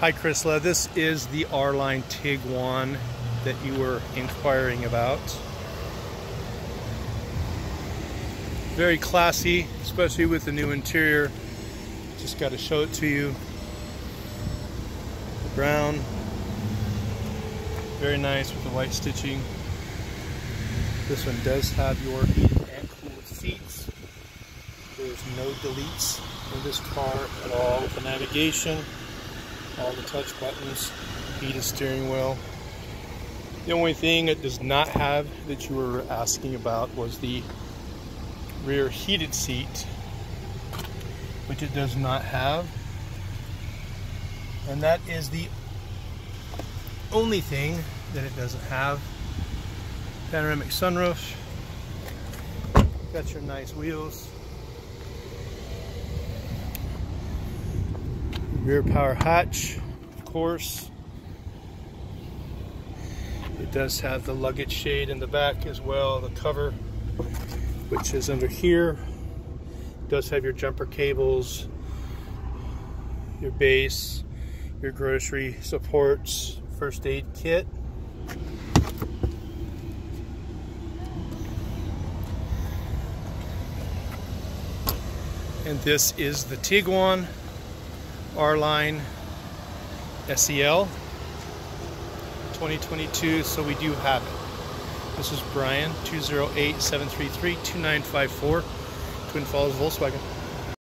Hi Chrysler, this is the R-Line Tiguan that you were inquiring about. Very classy, especially with the new interior. Just got to show it to you. The brown, very nice with the white stitching. This one does have your heated and cooled seats. There's no deletes in this car at all the navigation all the touch buttons, heated steering wheel. The only thing it does not have that you were asking about was the rear heated seat, which it does not have. And that is the only thing that it doesn't have. Panoramic sunroof. Got your nice wheels. Rear power hatch, of course. It does have the luggage shade in the back as well, the cover, which is under here. It does have your jumper cables, your base, your grocery supports, first aid kit. And this is the Tiguan R-Line SEL 2022, so we do have it. This is Brian, 208-733-2954, Twin Falls Volkswagen.